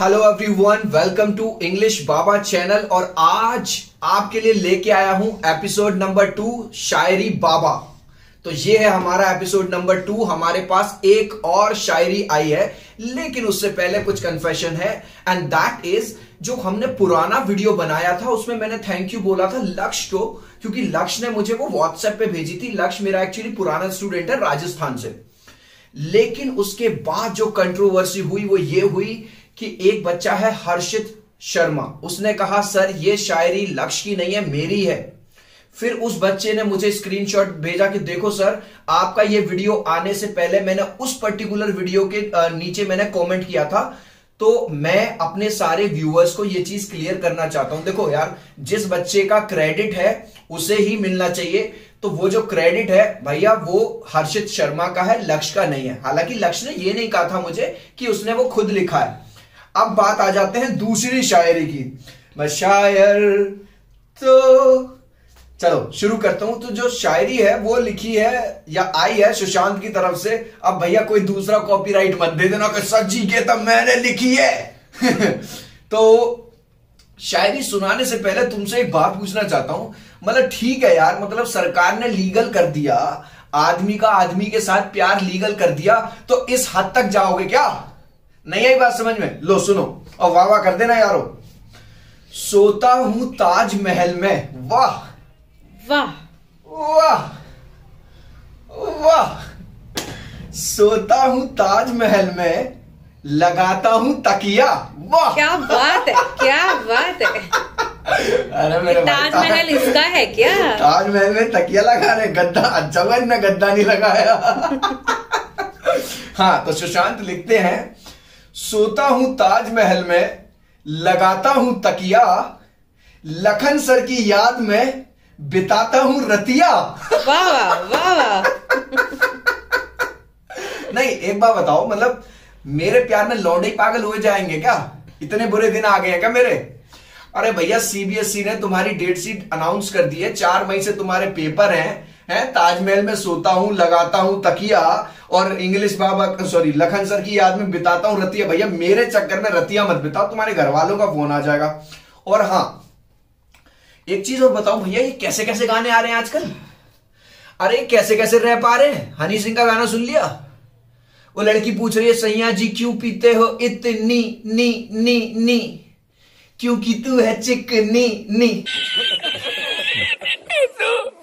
Hello everyone welcome to English Baba channel और आज आपके लिए लेके आया हूँ एपिसोड नंबर टू शायरी बाबा। तो ये है हमारा एपिसोड नंबर टू हमारे पास एक और शायरी आई है, लेकिन उससे पहले कुछ कन्फेशन है। एंड दैट इज़ जो हमने पुराना वीडियो बनाया था, उसमें मैंने थैंक यू बोला था लक्ष्य को, क्योंकि लक्ष्य ने मुझे वो व्हाट्सएप पे भेजी थी। लक्ष्य मेरा एक्चुअली पुराना स्टूडेंट है राजस्थान से। लेकिन उसके बाद जो कंट्रोवर्सी हुई, वो ये हुई कि एक बच्चा है हर्षित शर्मा। उसने कहा, सर, ये शायरी लक्ष्य की नहीं है, मेरी है। फिर उस बच्चे ने मुझे स्क्रीनशॉट भेजा कि, देखो सर, आपका ये वीडियो आने से पहले मैंने उस पर्टिकुलर वीडियो के नीचे मैंने कमेंट किया था तो मैं अपने सारे व्यूअर्स को ये चीज़ क्लियर करना चाहता हूँ। देखो यार, जिस बच्चे का क्रेडिट है, उसे ही मिलना चाहिए। तो वो जो क्रेडिट है, भैया, वो हर्षित शर्मा का है, लक्ष्य का नहीं है। हालाँकि लक्ष्य ने ये नहीं कहा था मुझे कि उसने वो खुद लिखा है। अब बात आ जाते हैं दूसरी शायरी की। मैं शायर तो चलो, शुरू करता हूँ। तो जो शायरी है, वो लिखी है या आई है सुशांत की तरफ़ से। अब भैया, कोई दूसरा कॉपीराइट मत दे देना सर जी के तब मैंने लिखी है। तो शायरी सुनाने से पहले तुमसे एक बात पूछना चाहता हूँ। मतलब ठीक है यार मतलब सरकार ने लीगल कर दिया, आदमी का आदमी के साथ प्यार लीगल कर दिया तो इस हद तक जाओगे क्या? नहीं आई बात समझ में? लो सुनो। और वाह वाह कर देना यारो। सोता हूँ ताजमहल में। वाह। वाह। वाह। वाह। सोता हूँ ताजमहल में लगाता हूँ तकिया। वाह। क्या बात है क्या बात है। अरे मेरे ताजमहल इसका है क्या? ताजमहल में तकिया लगा रहे गद्दा अच्छा गद्दा नहीं लगाया। हाँ तो सुशांत लिखते हैं सोता हूँ ताजमहल में लगाता हूँ तकिया लखन सर की याद में बिताता हूँ रतिया। वाह वाह वाह वाह। नहीं एक बार बताओ मतलब मेरे प्यार में लौंडे पागल हुए जाएँगे क्या? इतने बुरे दिन आ गए हैं क्या मेरे? अरे भैया सीबीएसई ने तुम्हारी डेट शीट अनाउंस कर दी है चार मई से तुम्हारे पेपर हैं हैं, ताजमहल में सोता हूँ, लगाता हूँ तकिया और इंग्लिश बाबा सॉरी लखन सर की याद में बिताता हूँ रतिया। भैया, मेरे चक्कर में रतिया मत बिताओ, तुम्हारे घर वालों का फ़ोन आ जाएगा। और हाँ एक चीज़ और बताओ भैया, ये कैसे कैसे गाने आ रहे हैं आजकल? अरे कैसे कैसे रह पा रहे हैं? हनी सिंह का गाना सुन लिया? वो लड़की पूछ रही है, सैया जी क्यों पीते हो इतनी, नी नी नी? क्योंकि तू है चिकनी, नी।